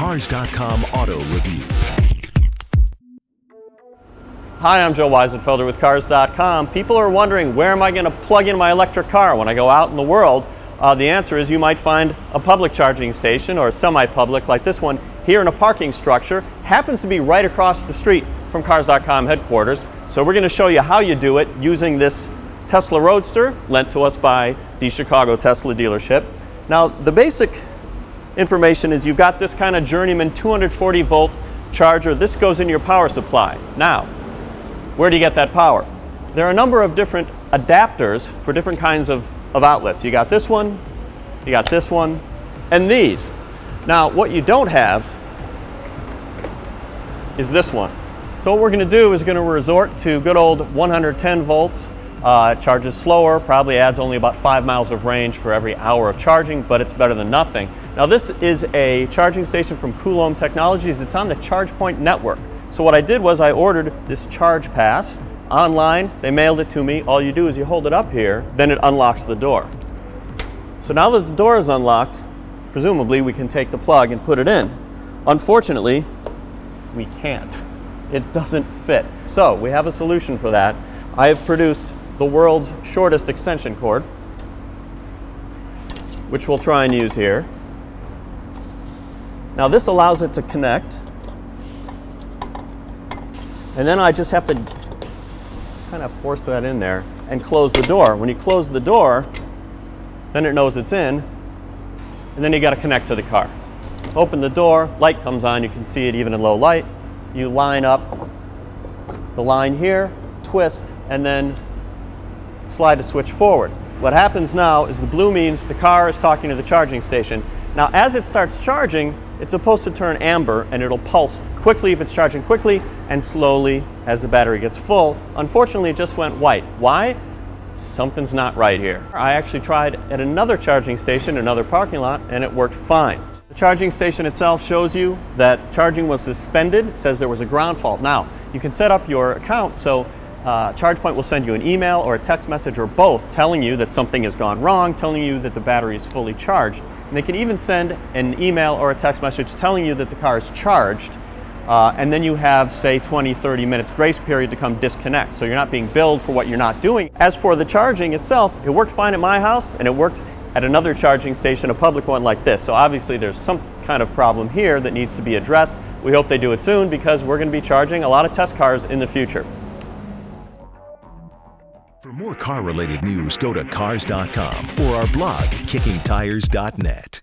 Cars.com Auto Review. Hi, I'm Joe Wiesenfelder with Cars.com. People are wondering where am I going to plug in my electric car when I go out in the world? Uh, the answer is you might find a public charging station or semi-public like this one here in a parking structure. Happens to be right across the street from Cars.com headquarters. So we're going to show you how you do it using this Tesla Roadster lent to us by the Chicago Tesla dealership. Now the basic information is you've got this kind of journeyman 240 volt charger. This goes in your power supply. Now, where do you get that power? There are a number of different adapters for different kinds of, of outlets. You got this one, you got this one, and these. Now, what you don't have is this one. So what we're going to do is going to resort to good old 110 volts. Uh, charges slower, probably adds only about five miles of range for every hour of charging, but it's better than nothing. Now this is a charging station from Coulomb Technologies. It's on the ChargePoint network. So what I did was I ordered this charge pass online. They mailed it to me. All you do is you hold it up here, then it unlocks the door. So now that the door is unlocked, presumably we can take the plug and put it in. Unfortunately, we can't. It doesn't fit. So we have a solution for that. I have produced the world's shortest extension cord, which we'll try and use here. Now this allows it to connect and then I just have to kind of force that in there and close the door. When you close the door, then it knows it's in, and then you got to connect to the car. Open the door, light comes on, you can see it even in low light. You line up the line here, twist, and then slide the switch forward. What happens now is the blue means the car is talking to the charging station. Now as it starts charging, it's supposed to turn amber and it'll pulse quickly if it's charging quickly and slowly as the battery gets full. Unfortunately, it just went white. Why? Something's not right here. I actually tried at another charging station, another parking lot, and it worked fine. The charging station itself shows you that charging was suspended. It says there was a ground fault. Now, you can set up your account so uh, ChargePoint will send you an email or a text message or both telling you that something has gone wrong, telling you that the battery is fully charged. And they can even send an email or a text message telling you that the car is charged. Uh, and then you have, say, 20, 30 minutes grace period to come disconnect. So you're not being billed for what you're not doing. As for the charging itself, it worked fine at my house and it worked at another charging station, a public one like this. So obviously there's some kind of problem here that needs to be addressed. We hope they do it soon because we're going to be charging a lot of test cars in the future. For more car related news, go to Cars.com or our blog, KickingTires.net.